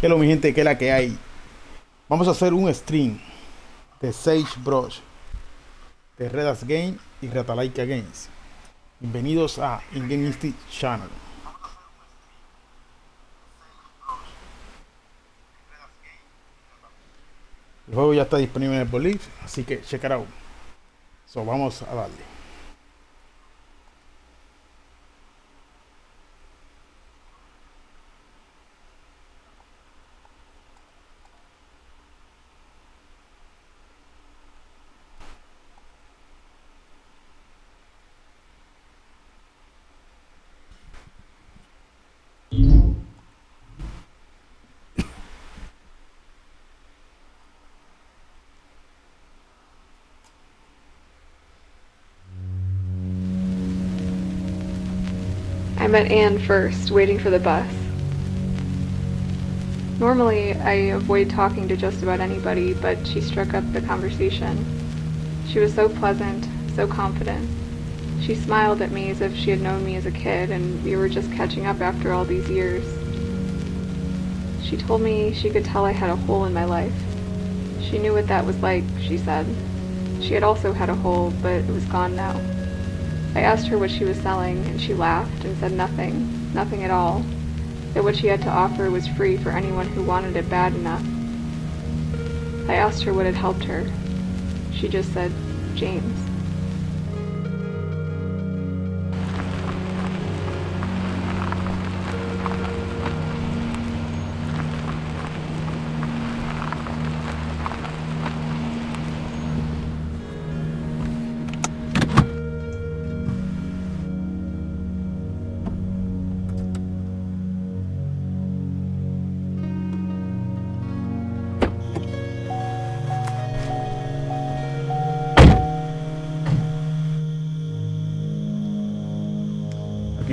Que lo mi gente, que la que hay. Vamos a hacer un stream de Sage Brush, de Redas Game y Ratalaika Games. Bienvenidos a Ingenisti Channel. El juego ya está disponible en el Bolif, así que check it out. So, vamos a darle. Met Anne first, waiting for the bus. Normally, I avoid talking to just about anybody, but she struck up the conversation. She was so pleasant, so confident. She smiled at me as if she had known me as a kid and we were just catching up after all these years. She told me she could tell I had a hole in my life. She knew what that was like, she said. She had also had a hole, but it was gone now. I asked her what she was selling, and she laughed and said nothing, nothing at all, that what she had to offer was free for anyone who wanted it bad enough. I asked her what had helped her. She just said, James.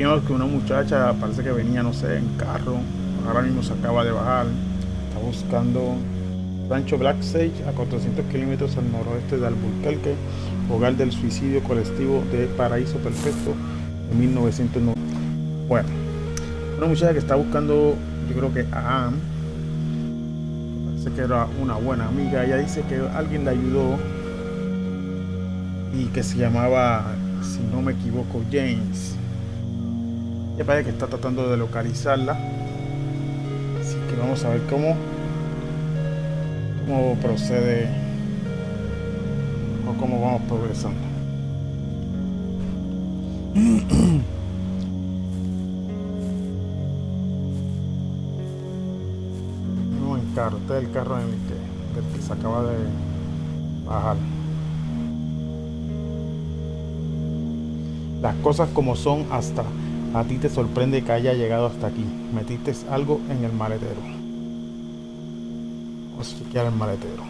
Que una muchacha parece que venía, no sé, en carro. Ahora mismo se acaba de bajar. Está buscando Rancho Black Sage a 400 kilómetros al noroeste de Albuquerque, hogar del suicidio colectivo de Paraíso Perfecto en 1990. Bueno, una muchacha que está buscando, yo creo que a Anne. Parece que era una buena amiga. Ella dice que alguien la ayudó y que se llamaba, si no me equivoco, James. Ya parece que está tratando de localizarla. Así que vamos a ver cómo, cómo procede o cómo vamos progresando. No en carro, este es el carro en el que, se acaba de bajar. Las cosas como son hasta a ti te sorprende que haya llegado hasta aquí. Metiste algo en el maletero. Vamos a chequear el maletero.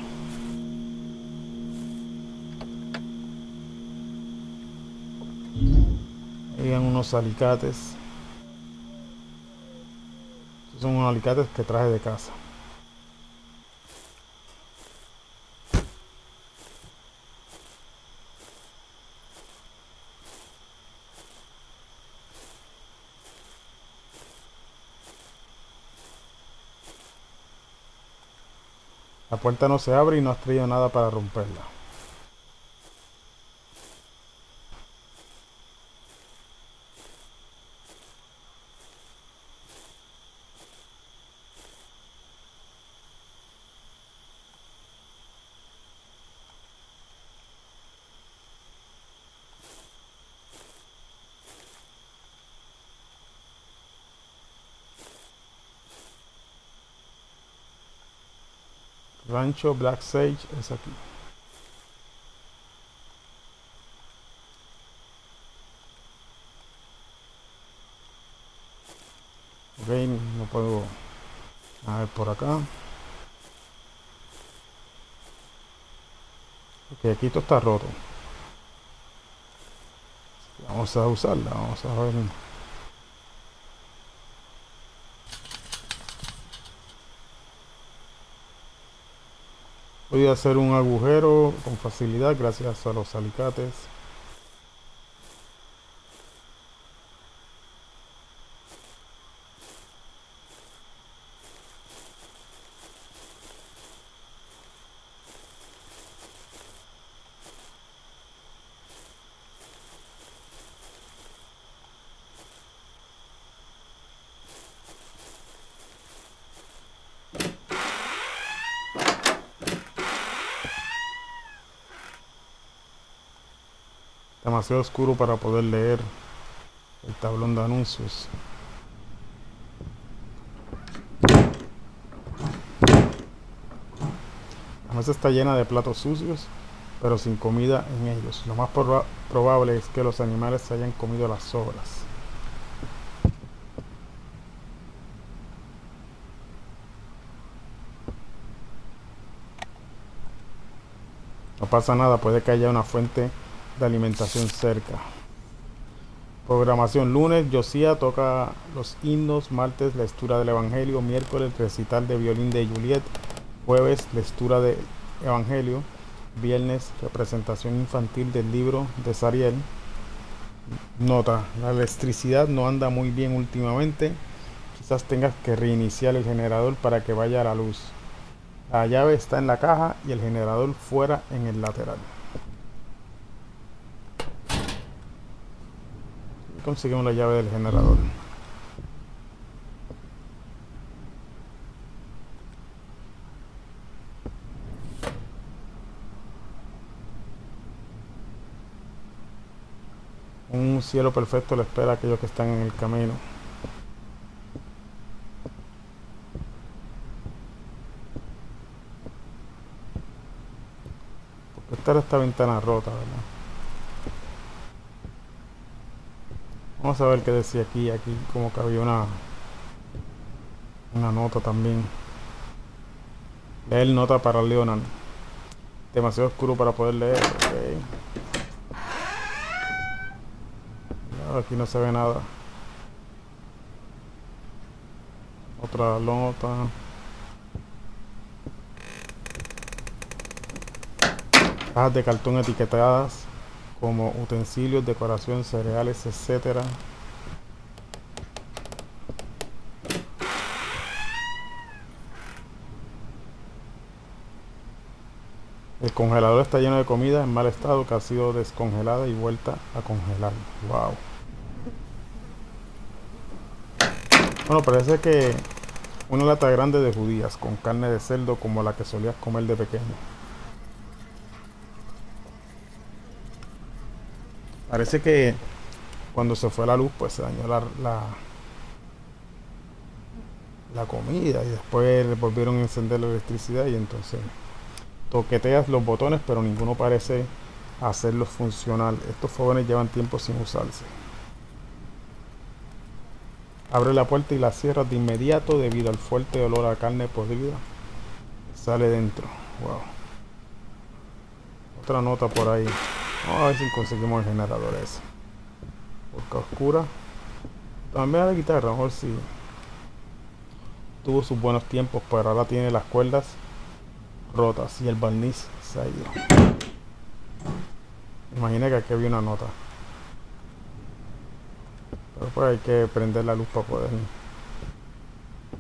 Llegan unos alicates. Estos son unos alicates que traje de casa. La puerta no se abre y no has traído nada para romperla. Rancho Black Sage es aquí. Ok, no puedo. A ver por acá. Ok, aquí esto está roto. Vamos a usarla, vamos a ver. Voy hacer un agujero con facilidad gracias a los alicates. Oscuro para poder leer el tablón de anuncios. La mesa está llena de platos sucios, pero sin comida en ellos. Lo más probable es que los animales se hayan comido las sobras. No pasa nada, puede que haya una fuente de alimentación cerca. Programación lunes, Josía toca los himnos, martes lectura del Evangelio, miércoles recital de violín de Juliet, jueves lectura del Evangelio, viernes representación infantil del libro de Sariel. Nota, la electricidad no anda muy bien últimamente, quizás tengas que reiniciar el generador para que vaya a la luz. La llave está en la caja y el generador fuera en el lateral. Conseguimos la llave del generador. Un cielo perfecto le espera a aquellos que están en el camino. esta ventana rota, ¿verdad? Vamos a ver qué decía aquí, aquí como que había una una nota también. Leer nota para Leonard. Demasiado oscuro para poder leer. aquí no se ve nada. Otra nota. cajas de cartón etiquetadas como utensilios, decoración, cereales, etcétera. El congelador está lleno de comida en mal estado que ha sido descongelada y vuelta a congelar. Wow. Bueno, parece que una lata grande de judías con carne de cerdo como la que solías comer de pequeño. Parece que cuando se fue la luz, pues se dañó la, la, comida y después volvieron a encender la electricidad y entonces toqueteas los botones, pero ninguno parece hacerlos funcional. Estos fogones llevan tiempo sin usarse. Abre la puerta y la cierra de inmediato debido al fuerte olor a carne podrida. Sale dentro. Wow. Otra nota por ahí. Vamos a ver si conseguimos el generador ese. Porque oscura. También la guitarra, a mejor si tuvo sus buenos tiempos, pero ahora tiene las cuerdas rotas y el barniz se ha ido. Imagina que aquí había una nota. Pero pues hay que prender la luz para poder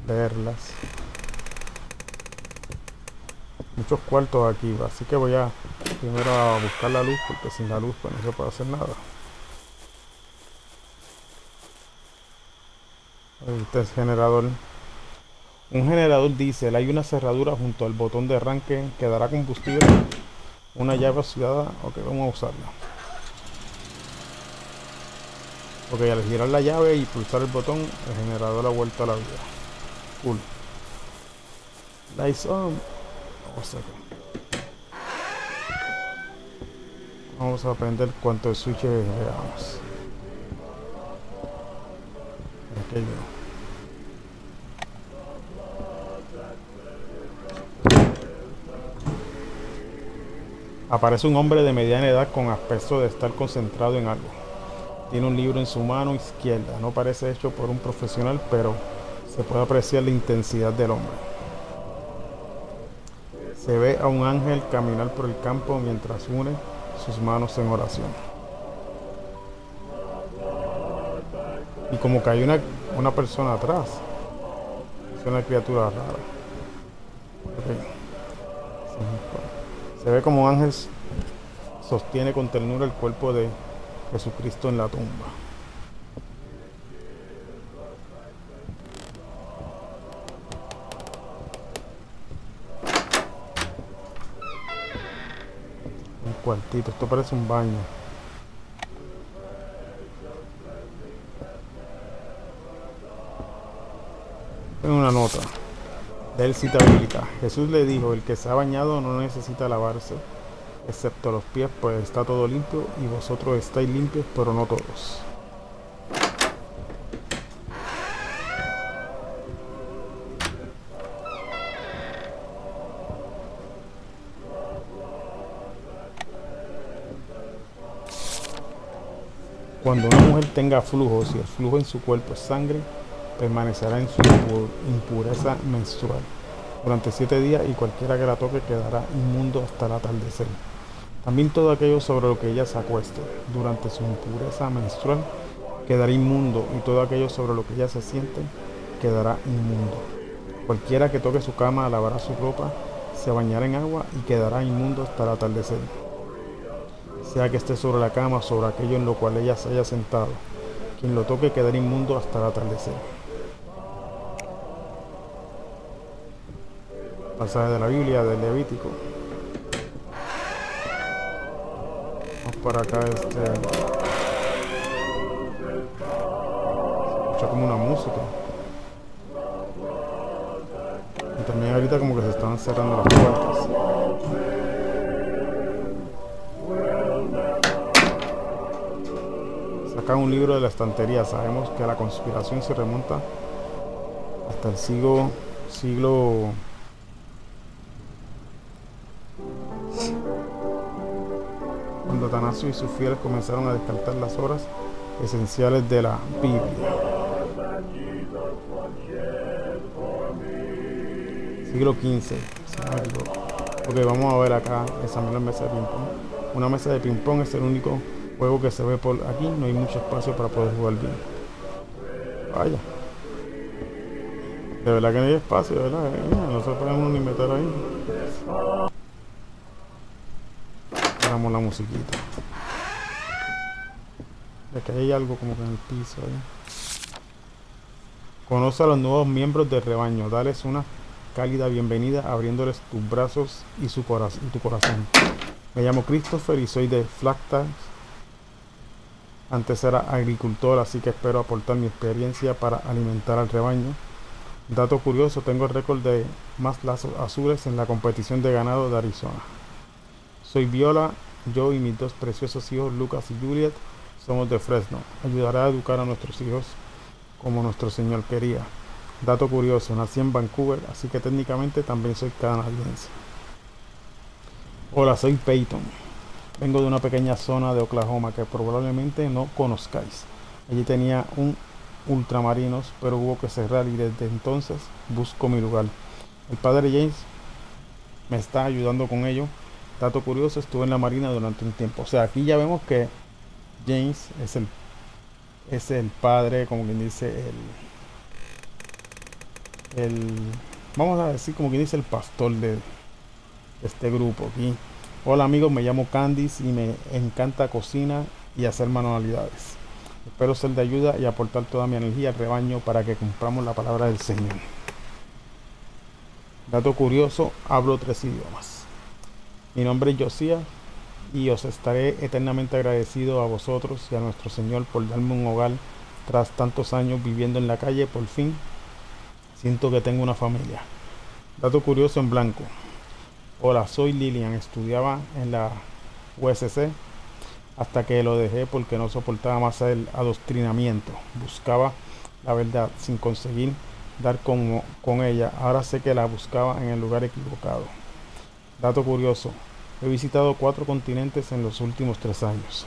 verlas. Muchos cuartos aquí, así que voy a primero a buscar la luz porque sin la luz pues no se puede hacer nada. Este es generador. Un generador diésel. Hay una cerradura junto al botón de arranque que dará combustible una llave oxidada. Ok vamos a usarla. Ok al girar la llave y pulsar el botón el generador ha vuelto a la vida. Cool. Lights on vamos a aprender cuántos switches veamos. Aparece un hombre de mediana edad con aspecto de estar concentrado en algo. Tiene un libro en su mano izquierda. No parece hecho por un profesional, pero se puede apreciar la intensidad del hombre. Se ve a un ángel caminar por el campo mientras une sus manos en oración. Y como que hay una, una persona atrás. Es una criatura rara. Se ve como un ángel sostiene con ternura el cuerpo de Jesucristo en la tumba. cuartito, esto parece un baño. En una nota del cita bíblica, Jesús le dijo, el que se ha bañado no necesita lavarse, excepto los pies, pues está todo limpio, y vosotros estáis limpios, pero no todos. Cuando una mujer tenga flujo, si el flujo en su cuerpo es sangre, permanecerá en su impureza menstrual durante siete días y cualquiera que la toque quedará inmundo hasta el atardecer. También todo aquello sobre lo que ella se acueste durante su impureza menstrual quedará inmundo y todo aquello sobre lo que ella se siente quedará inmundo. Cualquiera que toque su cama lavará su ropa, se bañará en agua y quedará inmundo hasta el atardecer sea que esté sobre la cama sobre aquello en lo cual ella se haya sentado. Quien lo toque quedará inmundo hasta el atardecer. Pasaje de la Biblia del Levítico. Vamos para acá este. Se escucha como una música. Y también ahorita como que se están cerrando las puertas. Un libro de la estantería. Sabemos que la conspiración se remonta hasta el siglo, siglo cuando Tanasio y sus fieles comenzaron a descartar las horas esenciales de la Biblia. Siglo XV, Ok, vamos a ver acá examinar mesa de ping-pong. Una mesa de ping-pong es el único juego que se ve por aquí, no hay mucho espacio para poder jugar bien. Vaya. De verdad que no hay espacio, ¿verdad? Eh, no se puede ni meter ahí. Damos la musiquita. De que hay algo como que en el piso ahí. Conoce a los nuevos miembros del rebaño. Dales una cálida bienvenida abriéndoles tus brazos y, su corazón, tu corazón. Me llamo Christopher y soy de Flactas antes era agricultor, así que espero aportar mi experiencia para alimentar al rebaño. Dato curioso, tengo el récord de más lazos azules en la competición de ganado de Arizona. Soy Viola, yo y mis dos preciosos hijos Lucas y Juliet somos de Fresno. Ayudaré a educar a nuestros hijos como nuestro Señor quería. Dato curioso, nací en Vancouver, así que técnicamente también soy canadiense. Hola, soy Peyton. Vengo de una pequeña zona de Oklahoma que probablemente no conozcáis. Allí tenía un ultramarinos, pero hubo que cerrar y desde entonces busco mi lugar. El padre James me está ayudando con ello. Dato curioso, estuve en la marina durante un tiempo. O sea, aquí ya vemos que James es el es el padre, como quien dice, el, el vamos a decir como quien dice el pastor de este grupo aquí. Hola amigos, me llamo Candice y me encanta cocina y hacer manualidades. Espero ser de ayuda y aportar toda mi energía al rebaño para que cumplamos la palabra del Señor. Dato curioso, hablo tres idiomas. Mi nombre es Josía y os estaré eternamente agradecido a vosotros y a nuestro Señor por darme un hogar tras tantos años viviendo en la calle. Por fin siento que tengo una familia. Dato curioso en blanco. Hola, soy Lilian, estudiaba en la USC hasta que lo dejé porque no soportaba más el adoctrinamiento. Buscaba la verdad sin conseguir dar con, con ella. Ahora sé que la buscaba en el lugar equivocado. Dato curioso, he visitado cuatro continentes en los últimos tres años.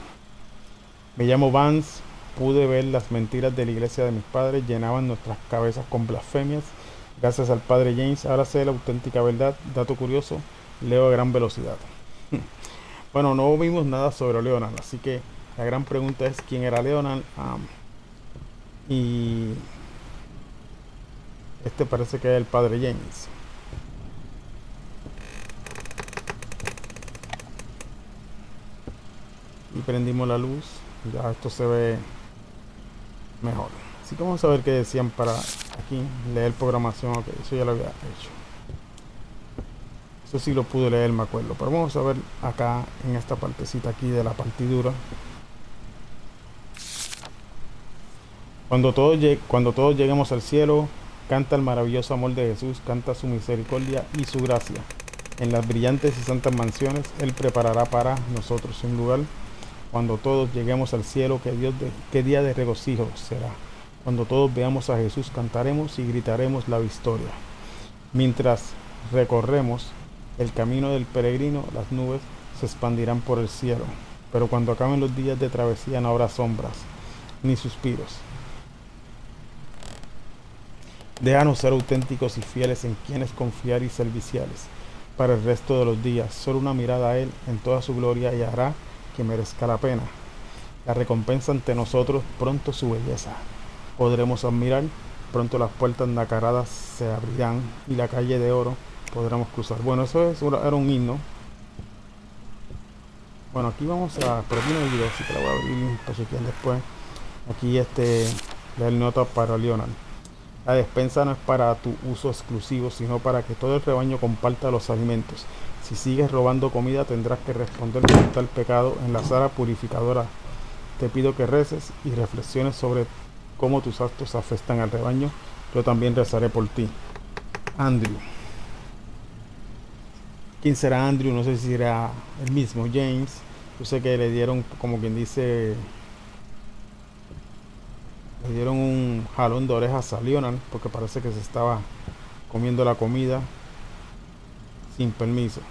Me llamo Vance, pude ver las mentiras de la iglesia de mis padres, llenaban nuestras cabezas con blasfemias. Gracias al padre James, ahora sé la auténtica verdad. Dato curioso, leo a gran velocidad. bueno, no vimos nada sobre Leonard, así que la gran pregunta es quién era Leonard. y este parece que es el padre James. Y prendimos la luz. Ya esto se ve mejor. Así que vamos a ver qué decían para aquí leer programación. Ok, eso ya lo había hecho. Eso sí lo pude leer, me acuerdo. Pero vamos a ver acá en esta partecita aquí de la partidura. Cuando todos, cuando todos lleguemos al cielo, Canta el maravilloso amor de Jesús, canta su misericordia y su gracia. En las brillantes y santas mansiones, Él preparará para nosotros un lugar. Cuando todos lleguemos al cielo, que Dios de, qué día de regocijo será. Cuando todos veamos a Jesús, cantaremos y gritaremos la victoria. Mientras recorremos el camino del peregrino, las nubes se expandirán por el cielo. Pero cuando acaben los días de travesía no habrá sombras ni suspiros. Déjanos ser auténticos y fieles en quienes confiar y serviciales para el resto de los días. Solo una mirada a Él en toda su gloria y hará que merezca la pena. La recompensa ante nosotros pronto su belleza. Podremos admirar, pronto las puertas nacaradas se abrirán y la calle de oro podremos cruzar. Bueno, eso es, era un himno. Bueno, aquí vamos a... Pero aquí video, así que la voy a abrir para chequear después. Aquí este... el nota para Leonard. La despensa no es para tu uso exclusivo, sino para que todo el rebaño comparta los alimentos. Si sigues robando comida, tendrás que responder por tal pecado en la sala purificadora. Te pido que reces y reflexiones sobre cómo tus actos afectan al rebaño. Yo también rezaré por ti. Andrew. ¿Quién será Andrew? No sé si será el mismo James. Yo sé que le dieron, como quien dice, le dieron un jalón de orejas a Leonard porque parece que se estaba comiendo la comida sin permiso.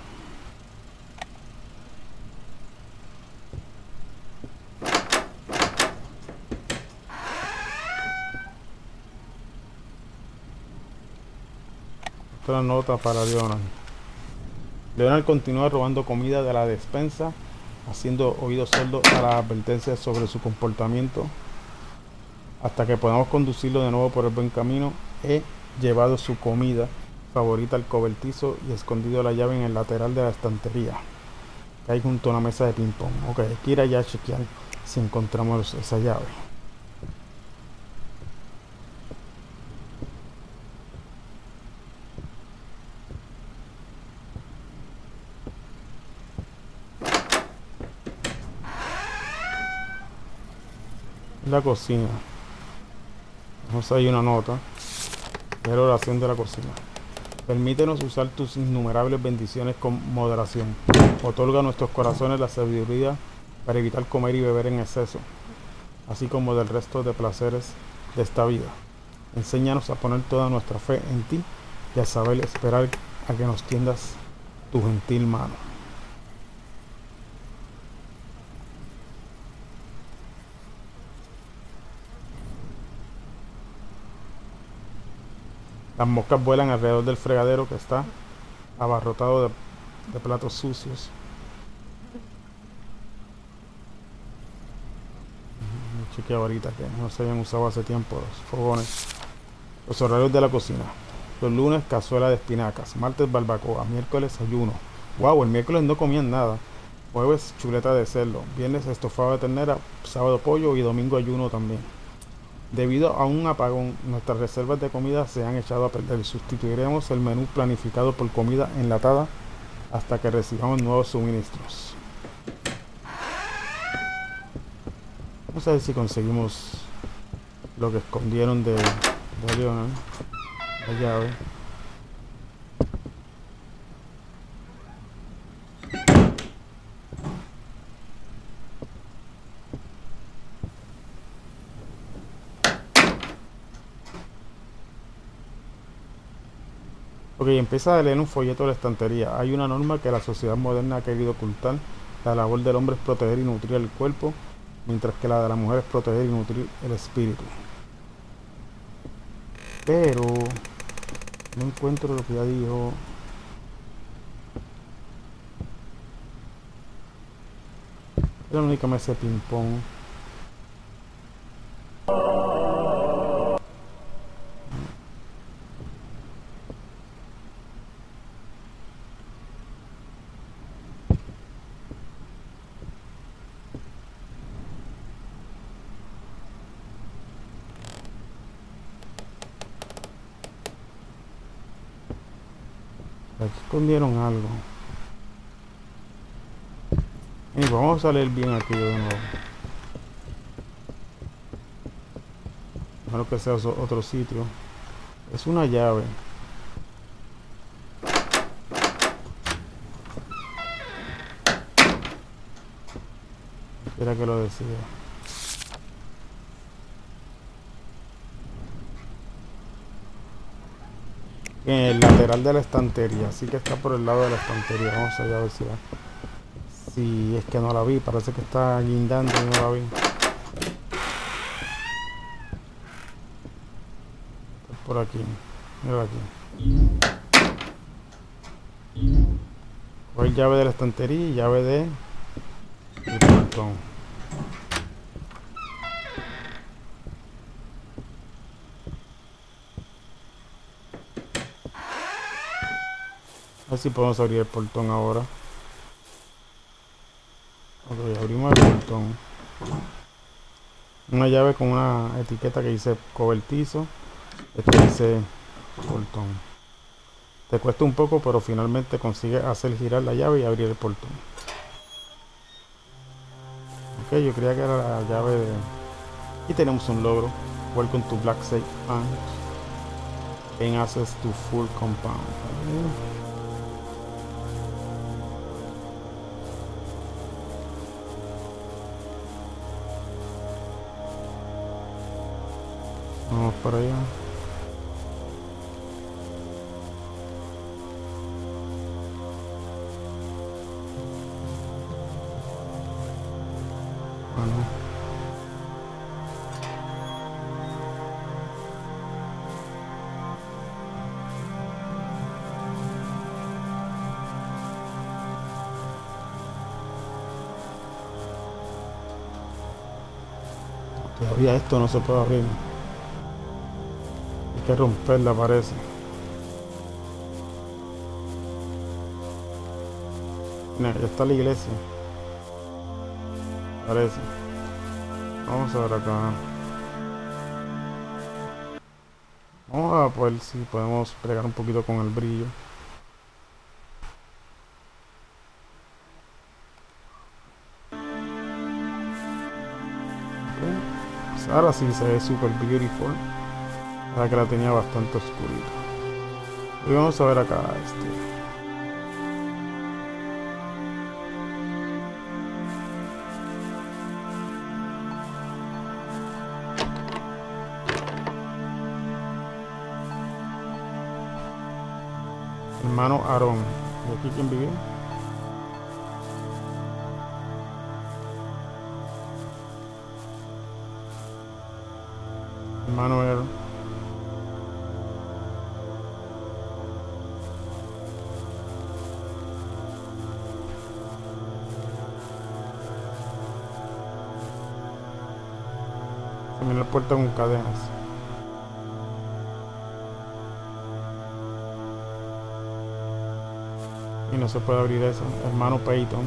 Otra nota para Leonard. Leonard continúa robando comida de la despensa, haciendo oídos sordos a las advertencias sobre su comportamiento hasta que podamos conducirlo de nuevo por el buen camino. He llevado su comida favorita al cobertizo y escondido la llave en el lateral de la estantería que hay junto a una mesa de ping pong. Ok, hay que ir allá a chequear si encontramos esa llave. La cocina. Hay una nota. De la oración de la cocina. Permítenos usar tus innumerables bendiciones con moderación. Otorga a nuestros corazones la sabiduría para evitar comer y beber en exceso, así como del resto de placeres de esta vida. Enséñanos a poner toda nuestra fe en ti y a saber esperar a que nos tiendas tu gentil mano. Las moscas vuelan alrededor del fregadero que está abarrotado de, platos sucios. Chequeo ahorita que no se habían usado hace tiempo los fogones. Los horarios de la cocina. Los lunes cazuela de espinacas, martes barbacoa, miércoles ayuno. Wow, el miércoles no comían nada. Jueves chuleta de cerdo, viernes estofado de ternera, sábado pollo y domingo ayuno también. Debido a un apagón, nuestras reservas de comida se han echado a perder. Sustituiremos el menú planificado por comida enlatada hasta que recibamos nuevos suministros. Vamos a ver si conseguimos lo que escondieron de, de Leonard, la llave. Empieza a leer un folleto de la estantería. Hay una norma que la sociedad moderna ha querido ocultar. La labor del hombre es proteger y nutrir el cuerpo, mientras que la de la mujer es proteger y nutrir el espíritu. Pero no encuentro lo que ya dijo. La única mesa de ping pong. Aquí escondieron algo. Vamos a leer bien aquí de nuevo. Espero que sea otro sitio. Es una llave. Espera que lo decida. El lateral de la estantería, así que está por el lado de la estantería. Vamos allá a ver si va. Si es que no la vi, parece que está guindando y no la vi. Por aquí, mira aquí. Hay llave de la estantería y llave de el portón. Si podemos abrir el portón ahora. Ok, abrimos el portón. Una llave con una etiqueta que dice cobertizo. Este dice portón. Te cuesta un poco, pero finalmente consigue hacer girar la llave y abrir el portón. Ok, yo creía que era la llave de... Y tenemos un logro. Welcome to Black Safe Punch. Gain access to full compound. Vamos para allá. Bueno. Todavía esto no se puede abrir. Hay que romperla parece. Mira, ya está la iglesia. Parece. Vamos a ver acá. Vamos a ver si podemos pegar un poquito con el brillo. Pues ahora sí se ve super beautiful. Ahora que la tenía bastante oscurita. Y vamos a ver acá este. Hermano Aarón. ¿Y aquí quién vive? La puerta con cadenas. Y no se puede abrir eso. Hermano Peyton.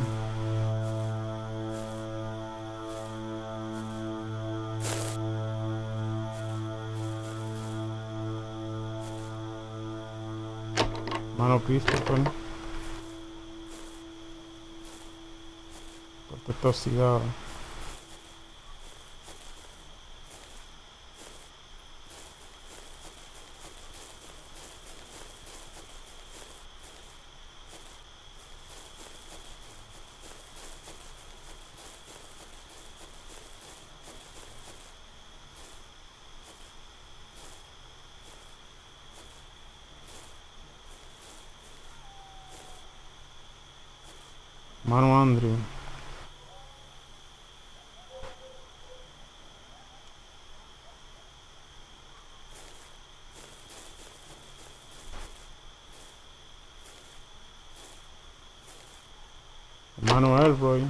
Hermano Christopher. Puerta está. Hermano Andrew. Hermano Elroy.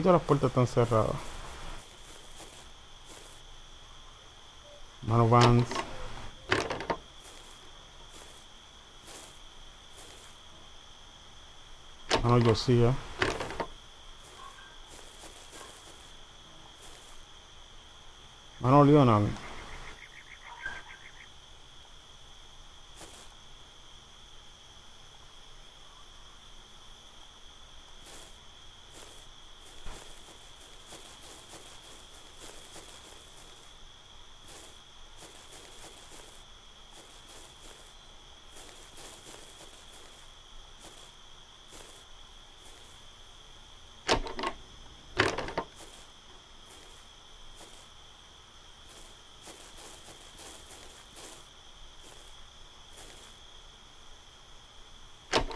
Aquí todas las puertas están cerradas. Hermano Vance. Hermano Josiah. Hermano Leonard.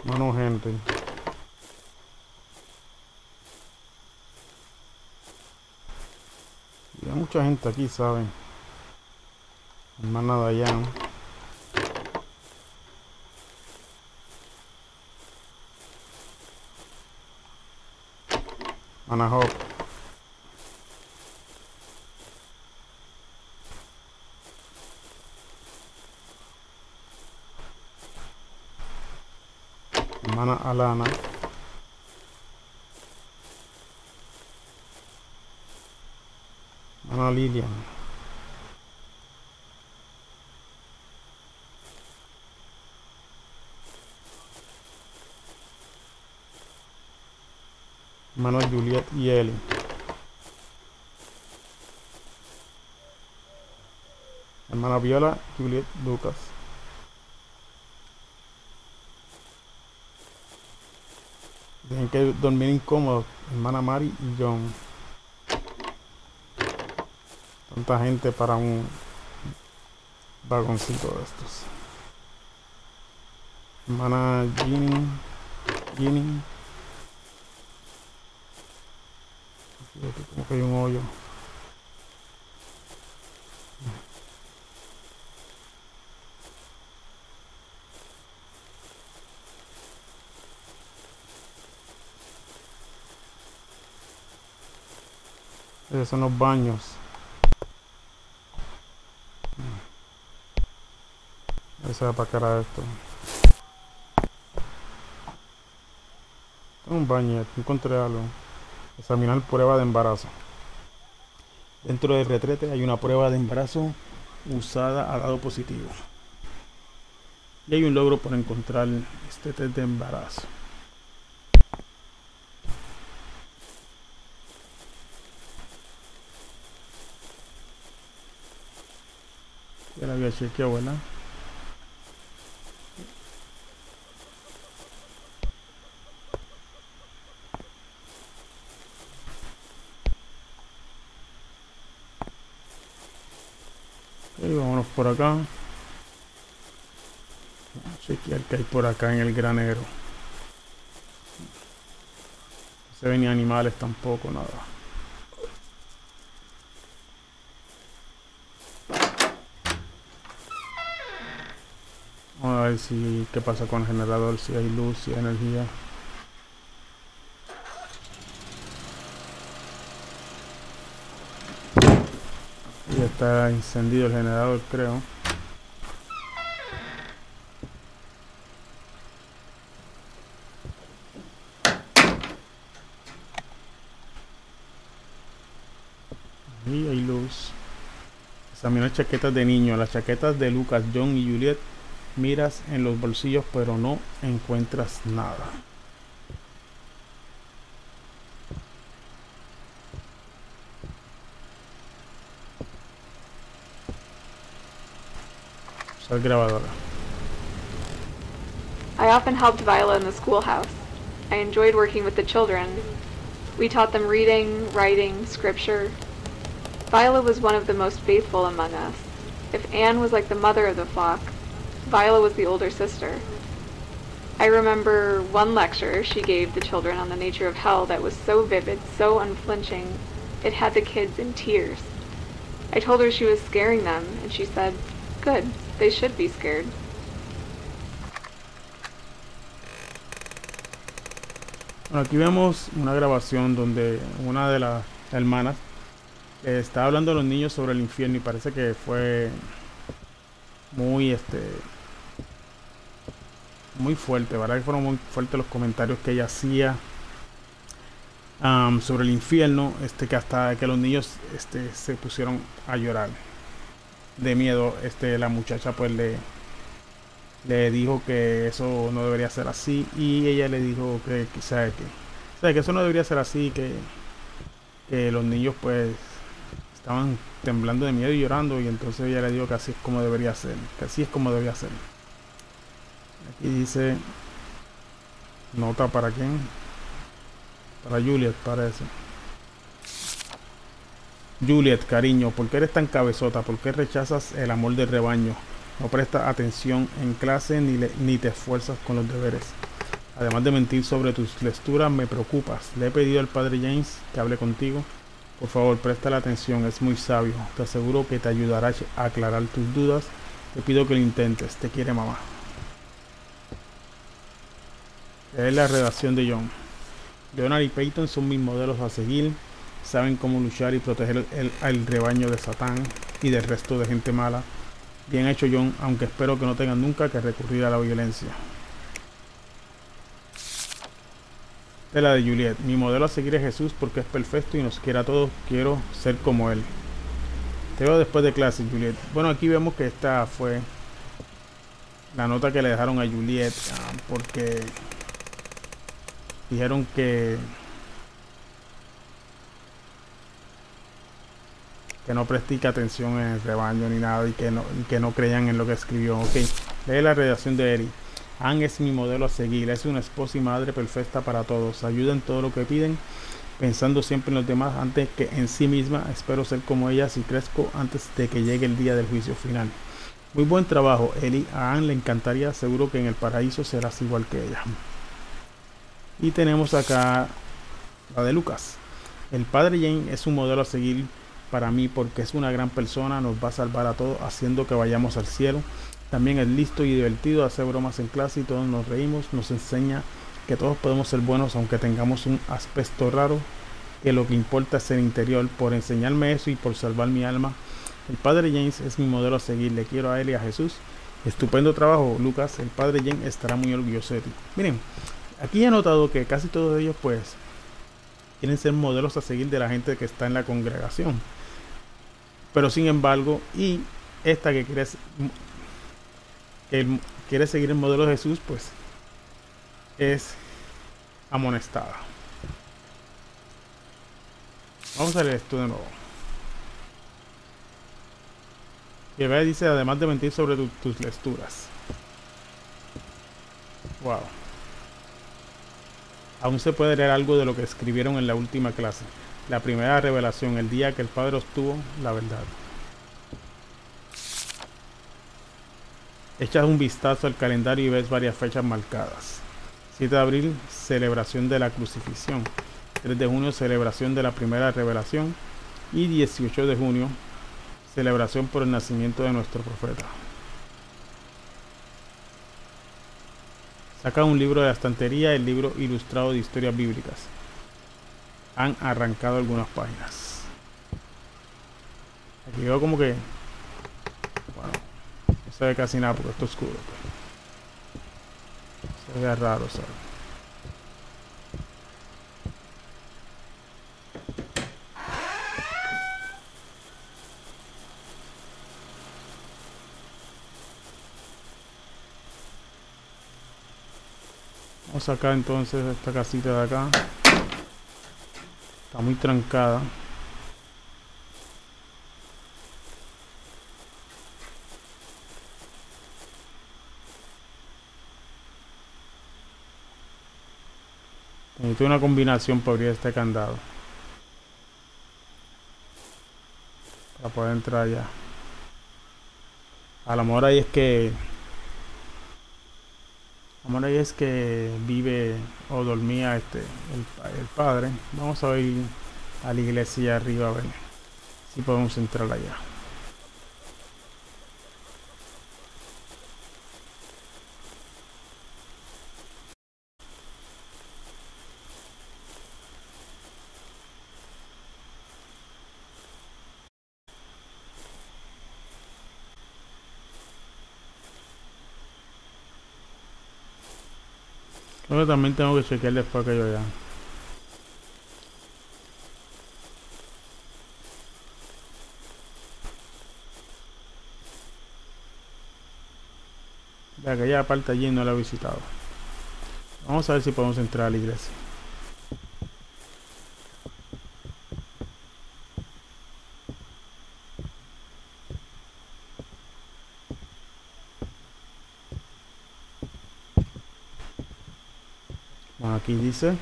Mano gente. Y hay mucha gente aquí, ¿saben? Hermana Dayan. Ana Hop. Hermana Alana. Hermana Lilian. Hermano Juliet y Eli. Hermana Viola, Juliet Lucas. Tienen que dormir incómodos, hermana Mari y John. Tanta gente para un vagoncito de estos. Hermana Ginny, Ginny. Aquí como que hay un hoyo. Esos son los baños. Esa para cara esto. Un baño, encontré algo. Examinar prueba de embarazo. Dentro del retrete hay una prueba de embarazo usada ha dado positivo. Y hay un logro por encontrar este test de embarazo. Ya la había chequeado, ¿verdad? Y vámonos por acá. Chequear que hay por acá en el granero. No se ven ni animales tampoco, nada. Ver si qué pasa con el generador, si hay luz, si hay energía. Y está encendido el generador, creo. Y hay luz. Examina chaquetas de niño. Las chaquetas de Lucas, John y Juliet. Miras en los bolsillos, pero no encuentras nada. Usar grabadora. I often helped Viola in the schoolhouse. I enjoyed working with the children. We taught them reading, writing, scripture. Viola was one of the most faithful among us. If Anne was like the mother of the flock, Viola was the older sister. I remember one lecture she gave the children on the nature of hell that was so vivid, so unflinching, it had the kids in tears. I told her she was scaring them, and she said, Good, they should be scared. Bueno, aquí vemos una grabación donde una de las hermanas eh, está hablando a los niños sobre el infierno y parece que fue muy este muy fuerte, ¿verdad? Que fueron muy fuertes los comentarios que ella hacía am, sobre el infierno, este que hasta que los niños este se pusieron a llorar de miedo, este la muchacha pues le le dijo que eso no debería ser así y ella le dijo que quizá que, o que eso no debería ser así, que, que los niños pues estaban temblando de miedo y llorando y entonces ella le dijo que así es como debería ser, que así es como debería ser. Aquí dice nota para quién? Para Juliet parece. Juliet, cariño, ¿por qué eres tan cabezota? ¿Por qué rechazas el amor del rebaño? No prestas atención en clase ni, le- ni te esfuerzas con los deberes. Además de mentir sobre tus lecturas, me preocupas. Le he pedido al padre James que hable contigo. Por favor, presta la atención, es muy sabio. Te aseguro que te ayudará a aclarar tus dudas. Te pido que lo intentes. Te quiere mamá. Es la redacción de John. Leonard y Peyton son mis modelos a seguir. Saben cómo luchar y proteger el, el rebaño de Satán y del resto de gente mala. Bien hecho John, aunque espero que no tengan nunca que recurrir a la violencia. De la de Juliet. Mi modelo a seguir es Jesús porque es perfecto y nos quiere a todos. Quiero ser como Él. Te veo después de clase, Juliet. Bueno, aquí vemos que esta fue la nota que le dejaron a Juliet ah, porque dijeron que que no prestica atención en el rebaño ni nada y que no, que no creían en lo que escribió. Ok, lee la redacción de Eri. Anne es mi modelo a seguir, es una esposa y madre perfecta para todos. Ayuda en todo lo que piden, pensando siempre en los demás antes que en sí misma. Espero ser como ella si crezco antes de que llegue el día del juicio final. Muy buen trabajo, Eli. A Anne le encantaría, seguro que en el paraíso serás igual que ella. Y tenemos acá la de Lucas. El padre Jane es un modelo a seguir para mí porque es una gran persona, nos va a salvar a todos haciendo que vayamos al cielo. También es listo y divertido, hace bromas en clase y todos nos reímos, nos enseña que todos podemos ser buenos aunque tengamos un aspecto raro, que lo que importa es el interior, por enseñarme eso y por salvar mi alma. El padre James es mi modelo a seguir, le quiero a él y a Jesús. Estupendo trabajo, Lucas. El padre James estará muy orgulloso de ti. Miren, Aquí he notado que casi todos ellos pues quieren ser modelos a seguir de la gente que está en la congregación. Pero sin embargo, y esta que quiere, que quiere seguir el modelo de Jesús, pues es amonestada. Vamos a leer esto de nuevo. El dice, además de mentir sobre tus lecturas. Wow aún se puede leer algo de lo que escribieron en la última clase, la primera revelación, el día que el Padre obtuvo la verdad. Echas un vistazo al calendario y ves varias fechas marcadas. 7 de abril, celebración de la crucifixión. 3 de junio, celebración de la primera revelación. Y 18 de junio, celebración por el nacimiento de nuestro profeta. Saca un libro de la estantería, el libro ilustrado de historias bíblicas. Han arrancado algunas páginas. Aquí veo como que... Bueno, no se ve casi nada porque esto es oscuro. Pues. Se ve raro, ¿sabes? Vamos acá entonces esta casita de acá. Está muy trancada. Necesito una combinación para abrir este candado. Para poder entrar allá. A lo mejor ahí es que Amor ahí es que vive o dormía este el, padre. Vamos a ir a la iglesia arriba a ver si podemos entrar allá. También tengo que chequear después que yo ya. De aquella parte allí no la he visitado. Vamos a ver si podemos entrar a la iglesia. Aquí dice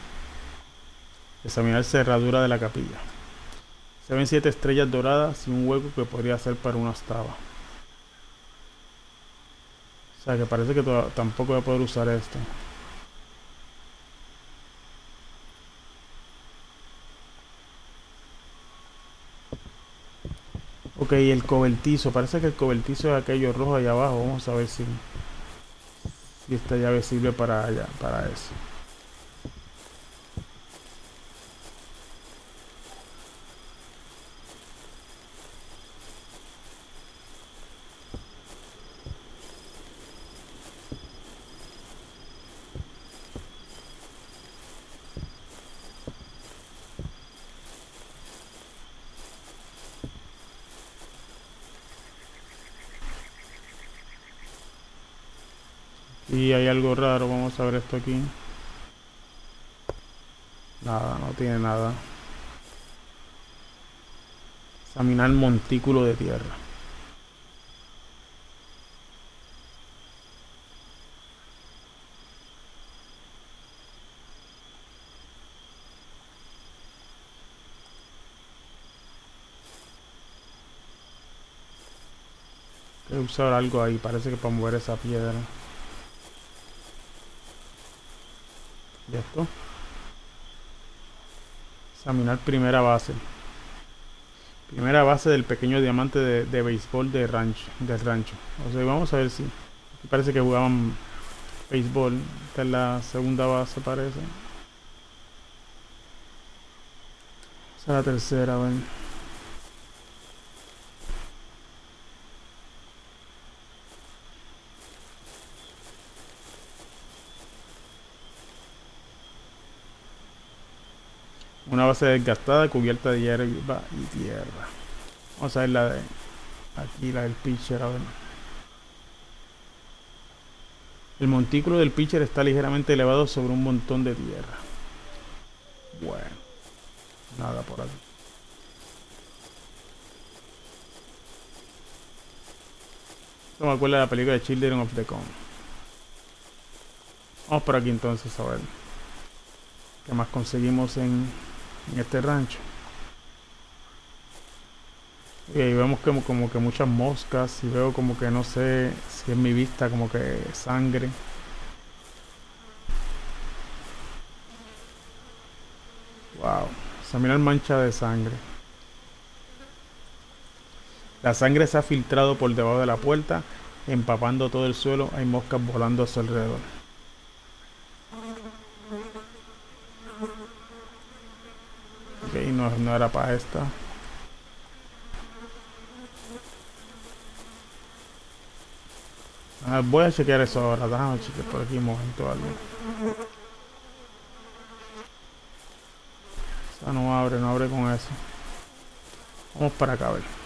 examinar cerradura de la capilla. Se ven siete estrellas doradas y un hueco que podría ser para una octava. O sea que parece que tampoco voy a poder usar esto. Ok, el cobertizo. Parece que el cobertizo es aquello rojo allá abajo. Vamos a ver si, si esta llave sirve para allá, para eso. Esto aquí. Nada, no tiene nada. Examinar montículo de tierra. Usar algo ahí, parece que para mover esa piedra. Esto. Examinar primera base. Primera base del pequeño diamante de, béisbol de rancho, del rancho. O sea, vamos a ver si. parece que jugaban béisbol. Esta es la segunda base, parece. Esa es la tercera, bueno. Una base desgastada cubierta de hierba y tierra. Vamos a ver la de aquí, la del pitcher. A ver. El montículo del pitcher está ligeramente elevado sobre un montón de tierra. Bueno, nada por aquí. Esto me acuerda de la película de Children of the Con. Vamos por aquí entonces a ver qué más conseguimos en en este rancho. Y ahí vemos como, como que muchas moscas y veo como que no sé si es mi vista como que sangre. Wow, se mira mancha de sangre. La sangre se ha filtrado por debajo de la puerta, empapando todo el suelo. Hay moscas volando a su alrededor. No, no era para esta. Voy a chequear eso ahora. Déjame chequear por aquí un momento algo. O sea, no abre, no abre con eso. Vamos para acá a ver.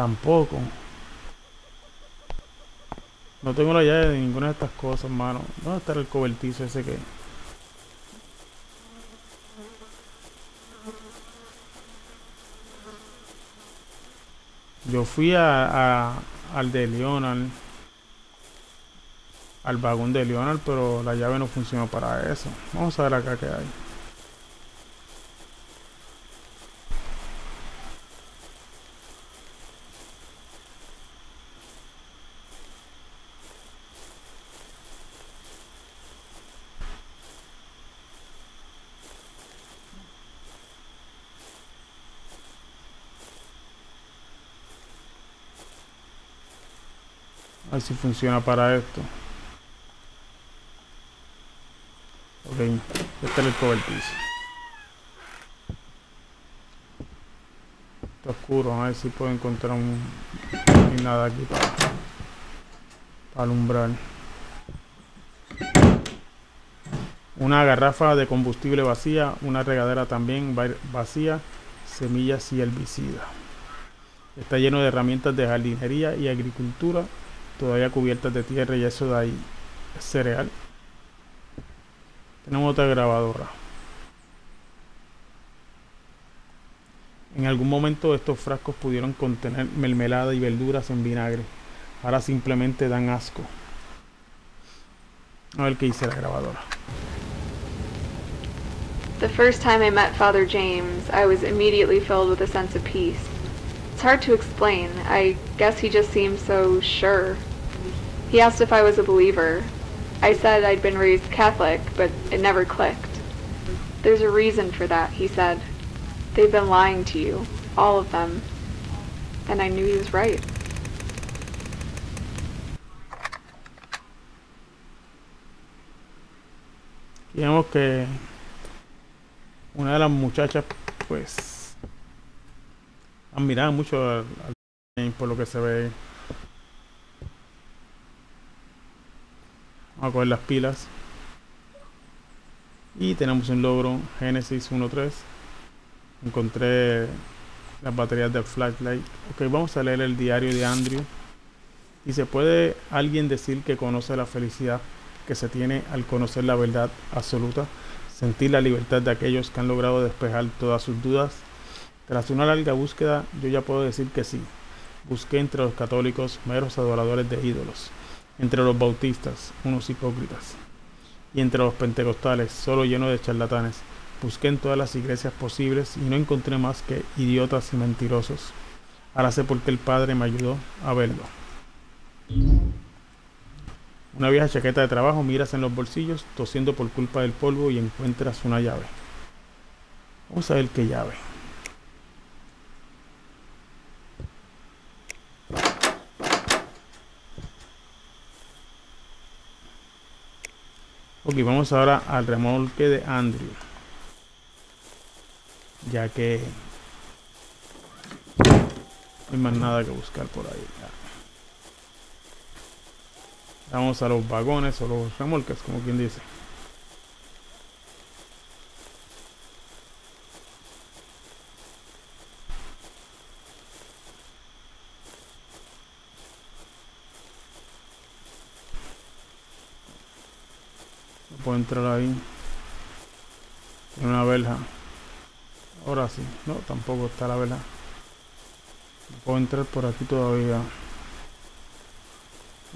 Tampoco. No tengo la llave de ninguna de estas cosas, mano. ¿Dónde está el cobertizo ese que? Yo fui a, al de Leonard. Al vagón de Leonard, pero la llave no funcionó para eso. Vamos a ver acá qué hay. Si funciona para esto. Ok, este es el cobertizo. Está oscuro, a ver si puedo encontrar un... No nada aquí para, para alumbrar. Una garrafa de combustible vacía, una regadera también vacía, semillas y herbicida. Está lleno de herramientas de jardinería y agricultura todavía cubiertas de tierra y eso de ahí es cereal. Tenemos otra grabadora. En algún momento estos frascos pudieron contener mermelada y verduras en vinagre. Ahora simplemente dan asco. A ver qué dice la grabadora. The first time I met Father James, I was immediately filled with a sense of peace. It's hard to explain. I guess he just seemed so sure. He asked if I was a believer. I said I'd been raised Catholic, but it never clicked. There's a reason for that, he said. They've been lying to you, all of them. And I knew he was right. Digamos que una de las muchachas, pues, admiraba mucho al, al por lo que se ve. Vamos a coger las pilas. Y tenemos un logro Genesis 1.3. Encontré las baterías del flashlight. Ok, vamos a leer el diario de Andrew. Y se puede alguien decir que conoce la felicidad que se tiene al conocer la verdad absoluta, sentir la libertad de aquellos que han logrado despejar todas sus dudas. Tras una larga búsqueda, yo ya puedo decir que sí. Busqué entre los católicos meros adoradores de ídolos, entre los bautistas unos hipócritas, y entre los pentecostales solo llenos de charlatanes. Busqué en todas las iglesias posibles y no encontré más que idiotas y mentirosos. Ahora sé por qué el Padre me ayudó a verlo. Una vieja chaqueta de trabajo, miras en los bolsillos, tosiendo por culpa del polvo y encuentras una llave. Vamos a ver qué llave. Ok, vamos ahora al remolque de Andrew. Ya que no hay más nada que buscar por ahí. Vamos a los vagones o los remolques, como quien dice. Puedo entrar ahí. En una verja. Ahora sí. No, tampoco está la verja. No puedo entrar por aquí todavía.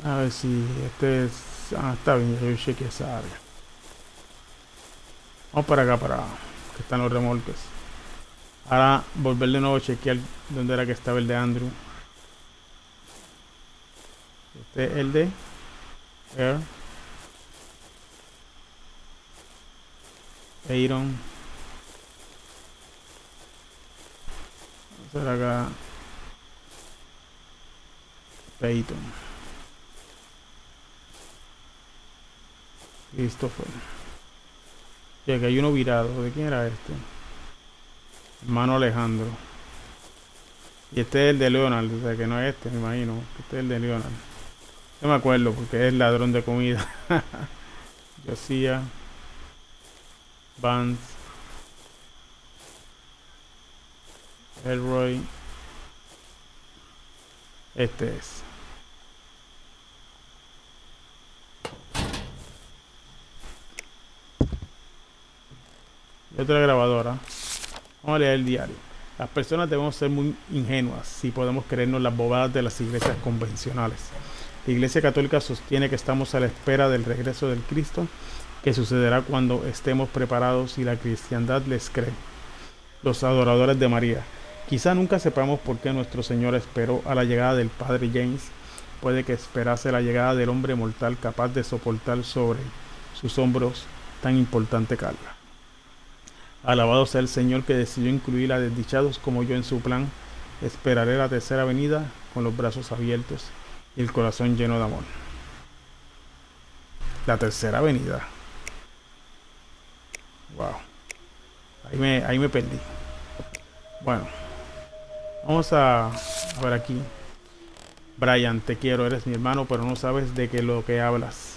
A ver si este es... Ah, está bien, yo chequeé esa área. Vamos para acá, para que están los remolques. Ahora volver de nuevo a chequear dónde era que estaba el de Andrew. Este es el de Air. Aaron. Vamos a ver acá. Peyton. Christopher. Y aquí hay uno virado. ¿De quién era este? Hermano Alejandro. Y este es el de Leonard. O sea que no es este, me imagino. Este es el de Leonard. No me acuerdo porque es ladrón de comida. Josiah. Vance. Elroy. Este es. y otra grabadora. Vamos a leer el diario. Las personas debemos ser muy ingenuas si podemos creernos las bobadas de las iglesias convencionales. La Iglesia Católica sostiene que estamos a la espera del regreso del Cristo, que sucederá cuando estemos preparados y la cristiandad les cree. Los adoradores de María. Quizá nunca sepamos por qué nuestro Señor esperó a la llegada del Padre James. Puede que esperase la llegada del hombre mortal capaz de soportar sobre sus hombros tan importante carga. Alabado sea el Señor que decidió incluir a desdichados como yo en su plan. Esperaré la tercera venida con los brazos abiertos y el corazón lleno de amor. La tercera venida. Wow. Ahí me, ahí me perdí. Bueno. Vamos a, a ver aquí. Brian, te quiero, eres mi hermano, pero no sabes de qué lo que hablas.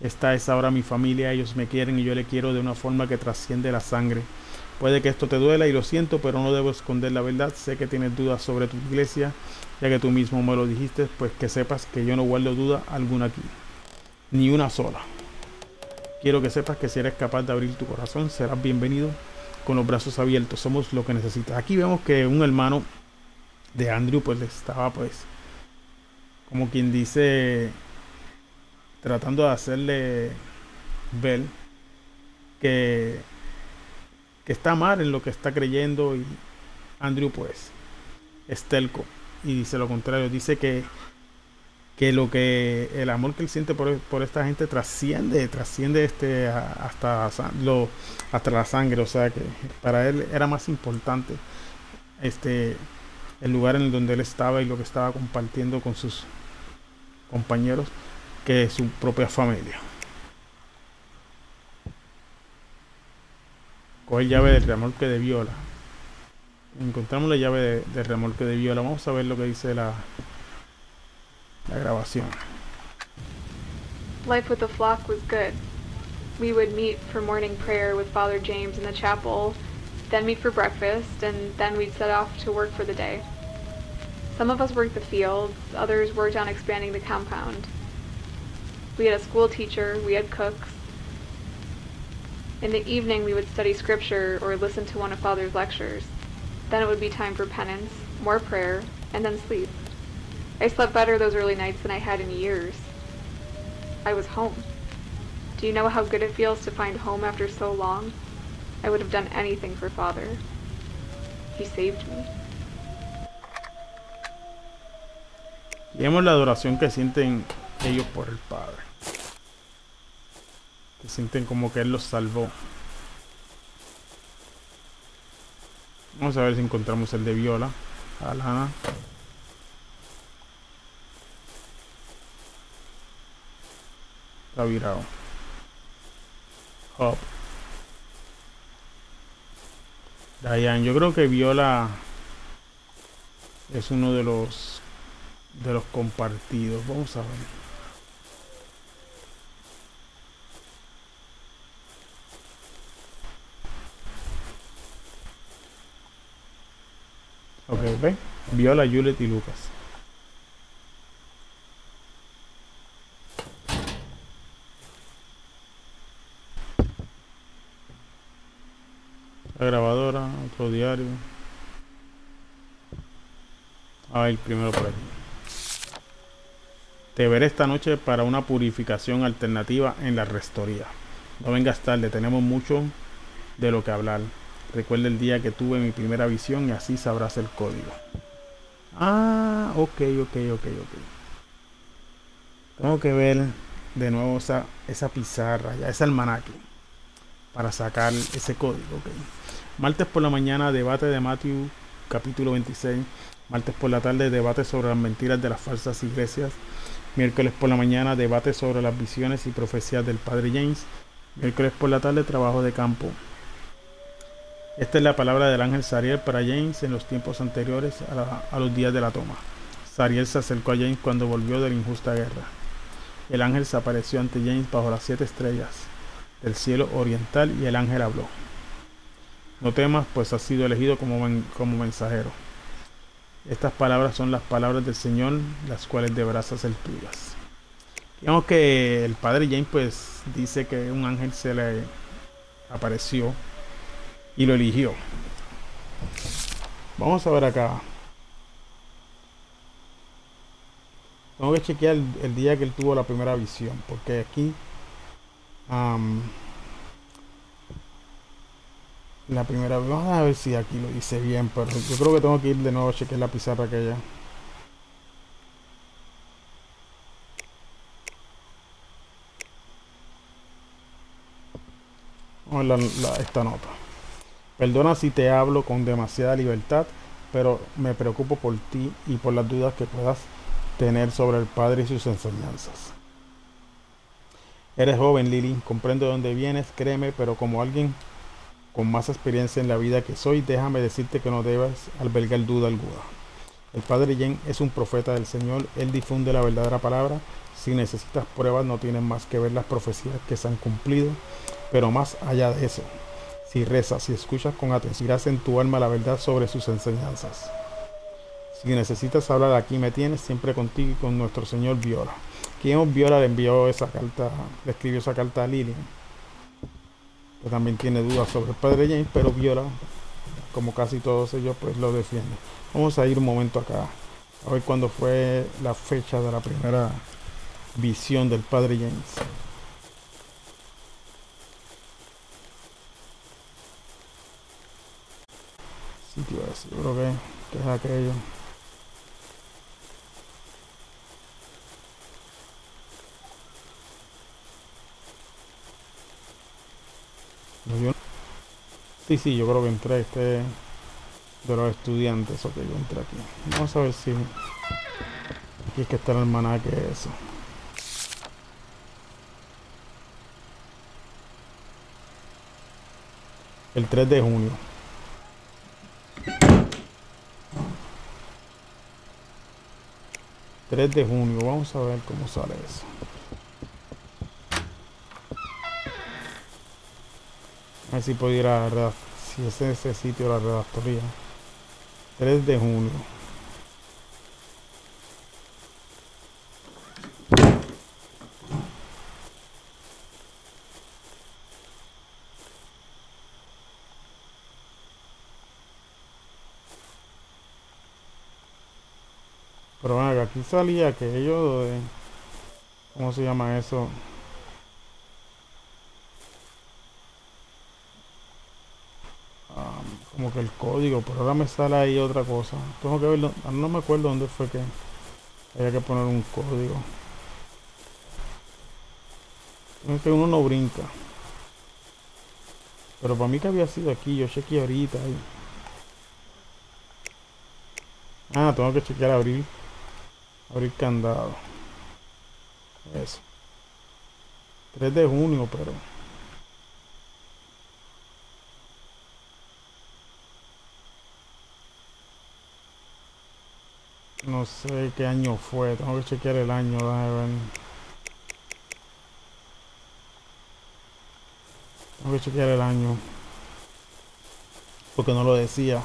Esta es ahora mi familia, ellos me quieren y yo le quiero de una forma que trasciende la sangre. Puede que esto te duela y lo siento, pero no debo esconder la verdad. Sé que tienes dudas sobre tu iglesia, ya que tú mismo me lo dijiste, pues que sepas que yo no guardo duda alguna aquí. Ni una sola. Quiero que sepas que si eres capaz de abrir tu corazón, serás bienvenido con los brazos abiertos. Somos lo que necesitas. Aquí vemos que un hermano de Andrew pues le estaba pues como quien dice tratando de hacerle ver que que está mal en lo que está creyendo y Andrew pues estelco y dice lo contrario, dice que que lo que el amor que él siente por, esta gente trasciende, trasciende este hasta hasta la sangre, o sea que para él era más importante este el lugar en donde él estaba y lo que estaba compartiendo con sus compañeros que su propia familia. Coge llave del remolque de Viola. Encontramos la llave de, del remolque de Viola. Vamos a ver lo que dice la, la grabación. Life with the flock was good. We would meet for morning prayer with Father James in the chapel, then meet for breakfast, and then we'd set off to work for the day. Some of us worked the fields, others worked on expanding the compound. We had a school teacher, we had cooks. In the evening, we would study scripture or listen to one of Father's lectures. Then it would be time for penance, more prayer, and then sleep. I slept better those early nights than I had in years. I was home. Do you know how good it feels to find home after so long? I would have done anything for Father. He saved me. Vemos la adoración que sienten ellos por el Padre. Que sienten como que Él los salvó. Vamos a ver si encontramos el de Viola. Alana. Está virado. Hop. Diane, yo creo que Viola es uno de los de los compartidos. Vamos a ver. Ok, ve. Viola, Juliet y Lucas. La grabadora, otro diario. Ah, el primero por aquí. Te veré esta noche para una purificación alternativa en la restoría. No vengas tarde, tenemos mucho de lo que hablar. Recuerda el día que tuve mi primera visión y así sabrás el código. Ah, ok, ok, ok, ok. Tengo que ver de nuevo esa, esa pizarra, ya ese almanaque, para sacar ese código. Martes por la mañana, debate de Matthew, capítulo 26. Martes por la tarde, debate sobre las mentiras de las falsas iglesias. Miércoles por la mañana, debate sobre las visiones y profecías del Padre James. Miércoles por la tarde, trabajo de campo. Esta es la palabra del ángel Sariel para James en los tiempos anteriores a, a los días de la toma. Sariel se acercó a James cuando volvió de la injusta guerra. El ángel se apareció ante James bajo las siete estrellas del cielo oriental y el ángel habló. No temas, pues has sido elegido como, como mensajero. Estas palabras son las palabras del Señor, las cuales deberás hacer tuyas. Digamos que el padre James pues dice que un ángel se le apareció y lo eligió. Vamos a ver acá. Tengo que chequear el, día que él tuvo la primera visión, porque aquí la primera vez. Vamos a ver si aquí lo hice bien, pero yo creo que tengo que ir de nuevo a chequear la pizarra aquella. Vamos a ver esta nota. Perdona si te hablo con demasiada libertad, pero me preocupo por ti y por las dudas que puedas tener sobre el Padre y sus enseñanzas. Eres joven, Lily, comprendo de dónde vienes, créeme, pero como alguien con más experiencia en la vida que soy, déjame decirte que no debes albergar duda alguna. El Padre Jen es un profeta del Señor, Él difunde la verdadera palabra. Si necesitas pruebas, no tienes más que ver las profecías que se han cumplido, pero más allá de eso, si rezas y escuchas con atención, en tu alma la verdad sobre sus enseñanzas. Si necesitas hablar, aquí me tienes siempre contigo y con nuestro Señor Viola. Quien Viola le envió esa carta, le escribió esa carta a Lilian que también tiene dudas sobre el padre James, pero Viola, como casi todos ellos, pues lo defiende. Vamos a ir un momento acá, a ver cuándo fue la fecha de la primera visión del padre James. creo que, que es aquello. Sí, sí, yo creo que entré este de los estudiantes, ok, yo entré aquí. Vamos a ver si aquí es que está el almanaque eso. El 3 de junio. ...3 de junio, vamos a ver cómo sale eso. A ver si puedo ir a la si es ese sitio la redactoría. 3 de junio. Pero bueno, aquí salía que ellos de... ¿Cómo se llama eso? Que el código, pero ahora me sale ahí otra cosa. Tengo que verlo, no me acuerdo dónde fue que había que poner un código. Es que uno no brinca. Pero para mí que había sido aquí, yo chequeé ahorita. Ah, tengo que chequear abrir. Abrir candado. Eso. 3 de junio, pero. No sé qué año fue, tengo que chequear el año. Tengo que chequear el año. Porque no lo decía.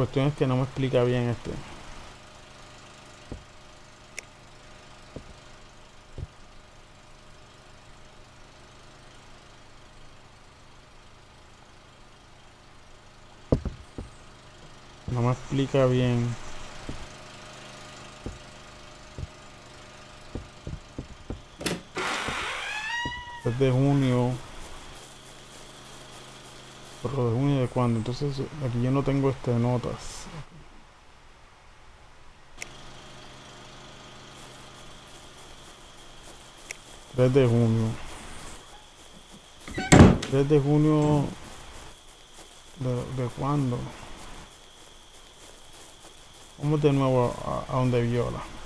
Cuestión es que no me explica bien este. No me explica bien. Desde junio pero de junio de cuándo entonces aquí yo no tengo este notas. 3 de junio. 3 de junio de, de cuándo. Vamos de nuevo a, a donde viola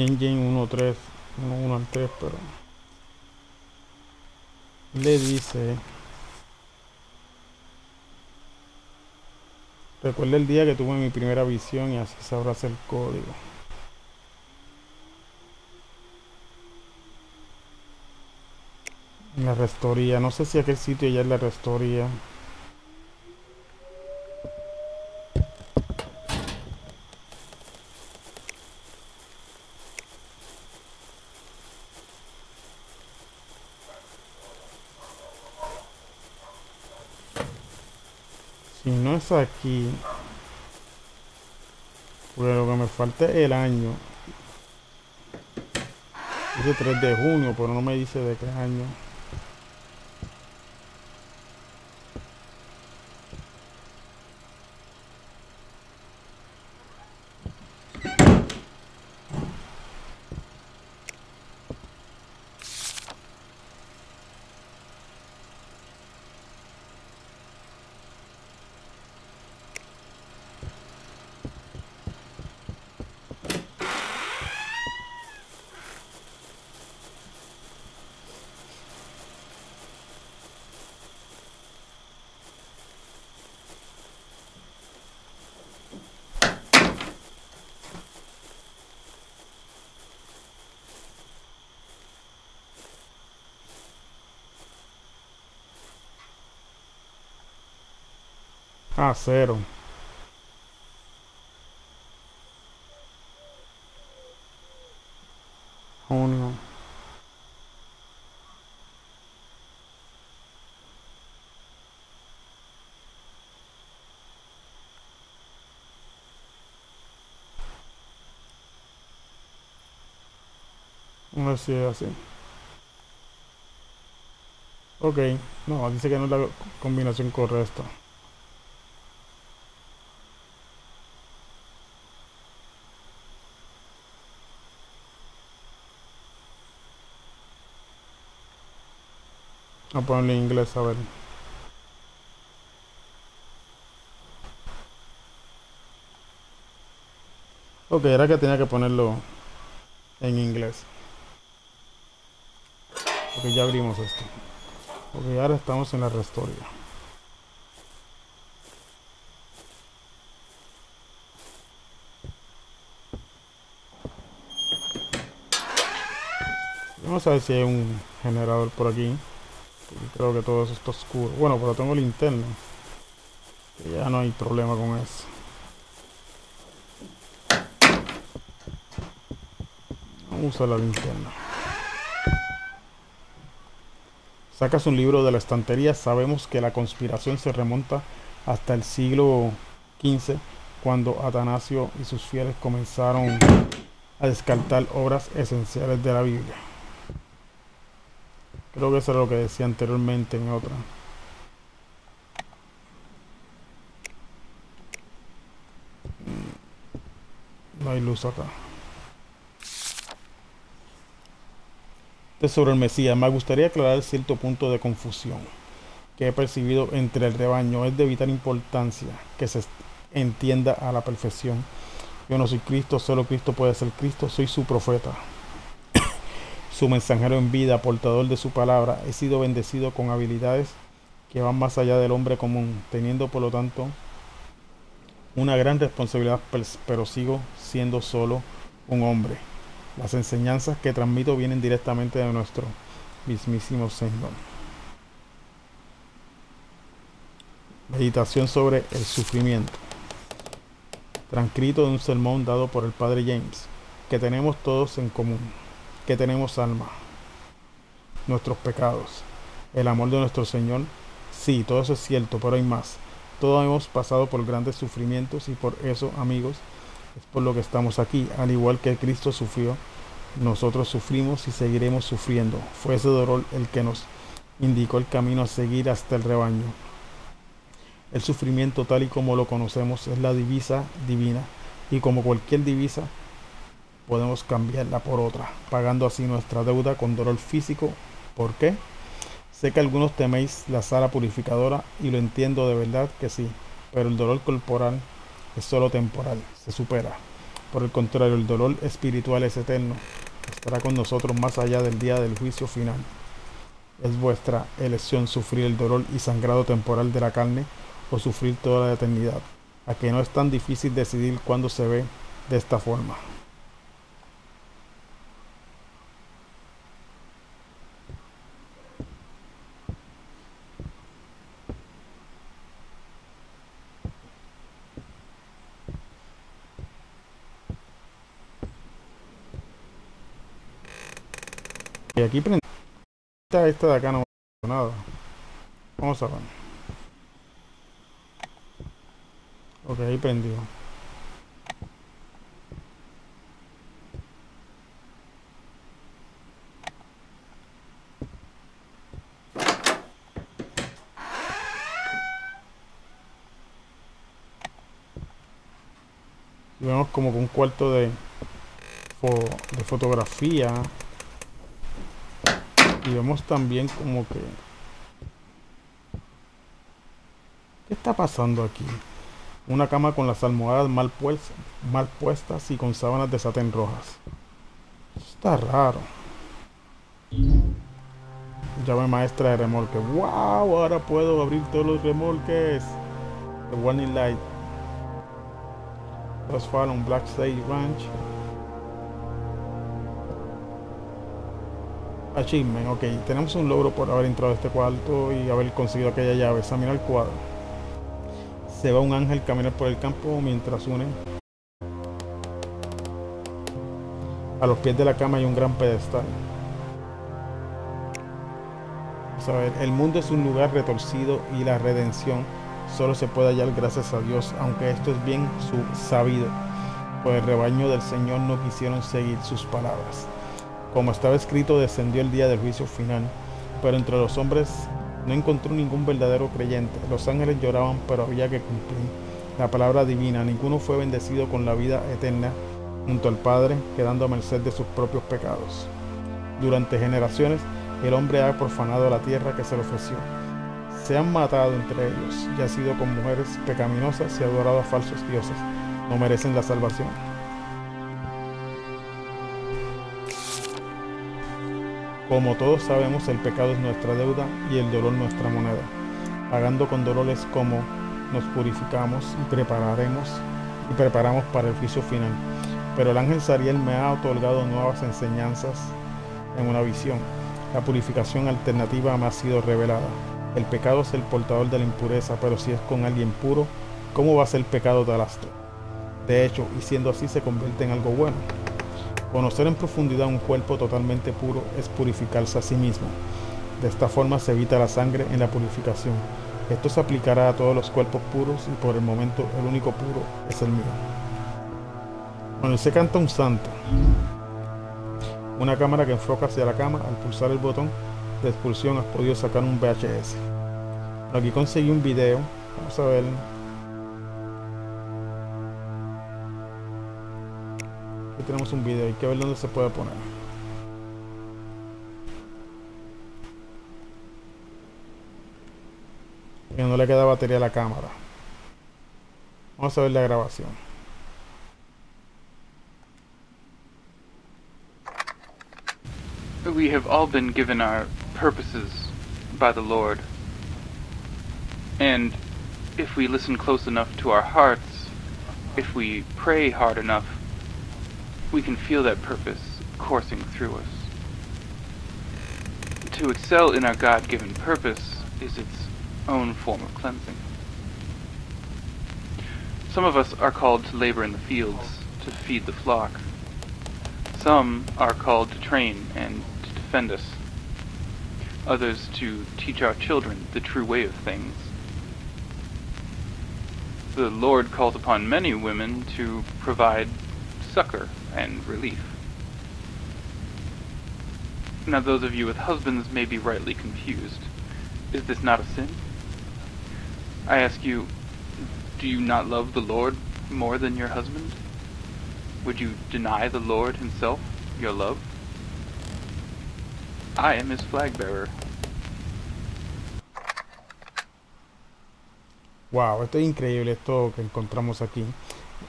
Gen Gen 1-3, 1-1 al 3, pero le dice Recuerda el día que tuve mi primera visión y así sabrás el código. La restoría, no sé si aquel sitio ya es la restoría. Si no es aquí, pues lo que me falta es el año. Dice 3 de junio, pero no me dice de qué año. Ah, cero. Junio. No sé así. Ok, no, dice que no es la combinación correcta. A ponerle inglés a ver. Ok, era que tenía que ponerlo en inglés. Ok, ya abrimos esto. Ok, ahora estamos en la restoria. Vamos a ver si hay un generador por aquí. Creo que todo eso está oscuro. Bueno, pero tengo linterna. ya no hay problema con eso. Usa la linterna. Sacas un libro de la estantería. Sabemos que la conspiración se remonta hasta el siglo XV, cuando Atanasio y sus fieles comenzaron a descartar obras esenciales de la Biblia. Creo que eso era lo que decía anteriormente en otra. Mm, no hay luz acá. Este sobre el Mesías. Me gustaría aclarar cierto punto de confusión que he percibido entre el rebaño. Es de vital importancia que se entienda a la perfección. Yo no soy Cristo, solo Cristo puede ser Cristo, soy su profeta su mensajero en vida, portador de su palabra, he sido bendecido con habilidades que van más allá del hombre común, teniendo por lo tanto una gran responsabilidad, pero sigo siendo solo un hombre. Las enseñanzas que transmito vienen directamente de nuestro mismísimo Señor. Meditación sobre el sufrimiento. Transcrito de un sermón dado por el Padre James, que tenemos todos en común que tenemos alma, nuestros pecados, el amor de nuestro Señor. Sí, todo eso es cierto, pero hay más. Todos hemos pasado por grandes sufrimientos y por eso, amigos, es por lo que estamos aquí. Al igual que Cristo sufrió, nosotros sufrimos y seguiremos sufriendo. Fue ese dolor el que nos indicó el camino a seguir hasta el rebaño. El sufrimiento tal y como lo conocemos es la divisa divina y como cualquier divisa podemos cambiarla por otra, pagando así nuestra deuda con dolor físico. ¿Por qué? Sé que algunos teméis la sala purificadora y lo entiendo de verdad que sí, pero el dolor corporal es solo temporal, se supera. Por el contrario, el dolor espiritual es eterno, estará con nosotros más allá del día del juicio final. Es vuestra elección sufrir el dolor y sangrado temporal de la carne o sufrir toda la eternidad, a que no es tan difícil decidir cuándo se ve de esta forma. Y aquí prende. Esta de acá no nada. Vamos a ver. Ok, ahí prendió. Vemos como un cuarto de, de fotografía. Y vemos también como que... ¿Qué está pasando aquí? Una cama con las almohadas mal, mal puestas y con sábanas de satén rojas. Está raro. Llave maestra de remolque. ¡Wow! Ahora puedo abrir todos los remolques. The warning light. Los Fallon Black Sage Ranch. Achievement, ok. Tenemos un logro por haber entrado a este cuarto y haber conseguido aquella llave. Examina el cuadro. Se va un ángel caminar por el campo mientras une. A los pies de la cama hay un gran pedestal. Vamos a ver, el mundo es un lugar retorcido y la redención solo se puede hallar gracias a Dios, aunque esto es bien sabido, pues el rebaño del Señor no quisieron seguir sus palabras. Como estaba escrito, descendió el día del juicio final, pero entre los hombres no encontró ningún verdadero creyente. Los ángeles lloraban, pero había que cumplir la palabra divina. Ninguno fue bendecido con la vida eterna junto al Padre, quedando a merced de sus propios pecados. Durante generaciones, el hombre ha profanado la tierra que se le ofreció se han matado entre ellos y ha sido con mujeres pecaminosas y adorado a falsos dioses. No merecen la salvación. Como todos sabemos, el pecado es nuestra deuda y el dolor nuestra moneda. Pagando con dolores como nos purificamos y prepararemos y preparamos para el juicio final. Pero el ángel Sariel me ha otorgado nuevas enseñanzas en una visión. La purificación alternativa me ha sido revelada. El pecado es el portador de la impureza, pero si es con alguien puro, ¿cómo va a ser pecado tal astro? De hecho, y siendo así, se convierte en algo bueno. Conocer en profundidad un cuerpo totalmente puro es purificarse a sí mismo. De esta forma se evita la sangre en la purificación. Esto se aplicará a todos los cuerpos puros y por el momento el único puro es el mío. Cuando se canta un santo, una cámara que enfoca hacia la cama, al pulsar el botón, de expulsión has podido sacar un VHS. Aquí conseguí un video. Vamos a ver. Tenemos un video. Hay que ver dónde se puede poner. No le queda batería a la cámara. Vamos a ver la grabación. We have all been given our purposes by the Lord. And if we listen close enough to our hearts, if we pray hard enough, we can feel that purpose coursing through us. To excel in our God given purpose is its own form of cleansing. Some of us are called to labor in the fields, to feed the flock. Some are called to train and to defend us others to teach our children the true way of things. The Lord calls upon many women to provide succor and relief. Now, those of you with husbands may be rightly confused. Is this not a sin? I ask you, do you not love the Lord more than your husband? Would you deny the Lord himself your love? I am his flag bearer. Wow, esto es increíble esto que encontramos aquí.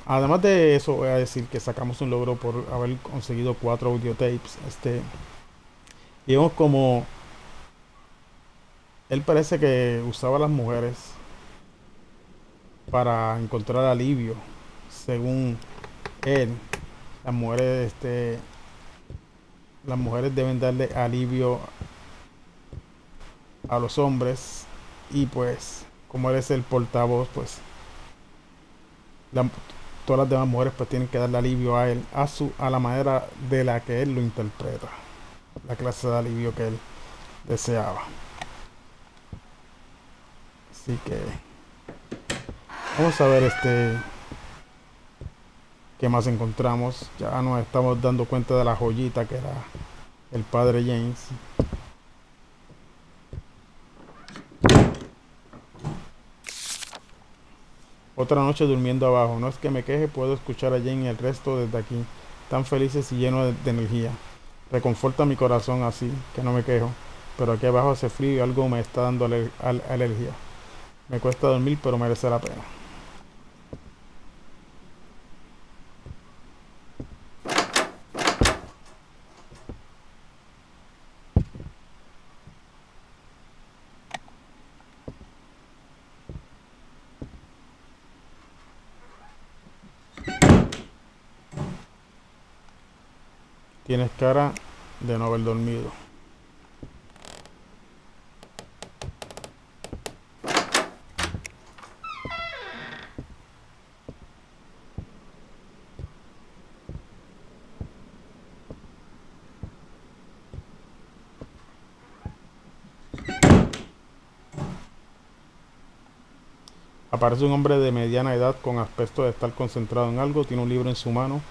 Además de eso, voy a decir que sacamos un logro por haber conseguido cuatro audiotapes. Este, y vemos como él parece que usaba a las mujeres para encontrar alivio, según él. Las mujeres, este, las mujeres deben darle alivio a los hombres y pues como él es el portavoz pues todas las demás mujeres pues tienen que darle alivio a él a su a la manera de la que él lo interpreta la clase de alivio que él deseaba. Así que vamos a ver este qué más encontramos. Ya nos estamos dando cuenta de la joyita que era el padre James. Otra noche durmiendo abajo. No es que me queje, puedo escuchar a Jane el resto desde aquí, tan felices y llenos de, energía. Reconforta mi corazón así, que no me quejo. Pero aquí abajo hace frío y algo me está dando alergia. Me cuesta dormir, pero merece la pena. Tienes cara de no haber dormido. Aparece un hombre de mediana edad con aspecto de estar concentrado en algo, tiene un libro en su mano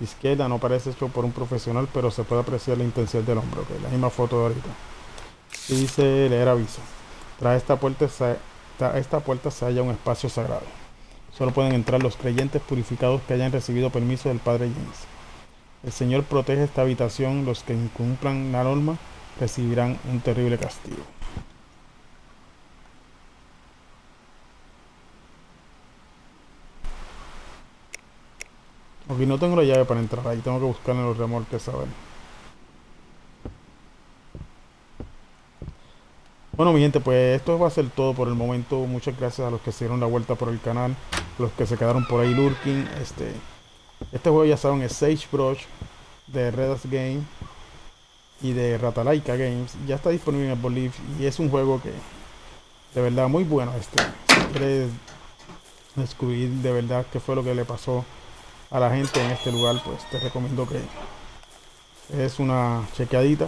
izquierda no parece hecho por un profesional, pero se puede apreciar la intención del hombre. la misma foto de ahorita. Y dice leer aviso. Tras esta puerta, se, esta puerta se halla un espacio sagrado. Solo pueden entrar los creyentes purificados que hayan recibido permiso del Padre James. El Señor protege esta habitación. Los que incumplan la norma recibirán un terrible castigo. Ok, no tengo la llave para entrar ahí, tengo que buscar en los remolques ver. Bueno mi gente, pues esto va a ser todo por el momento. Muchas gracias a los que se dieron la vuelta por el canal, los que se quedaron por ahí lurking. Este, este juego ya saben es Sagebrush de Redas Game y de Ratalaika Games. Ya está disponible en Boliv y es un juego que de verdad muy bueno. Este, descubrir de verdad qué fue lo que le pasó a la gente en este lugar, pues te recomiendo que es una chequeadita.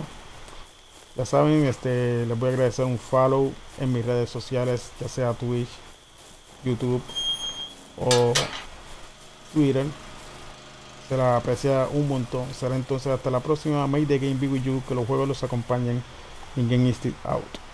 Ya saben, este les voy a agradecer un follow en mis redes sociales, ya sea Twitch, YouTube o Twitter. Se la aprecia un montón. Será entonces hasta la próxima. Make the game be with you. Que los juegos los acompañen en Game Instinct Out.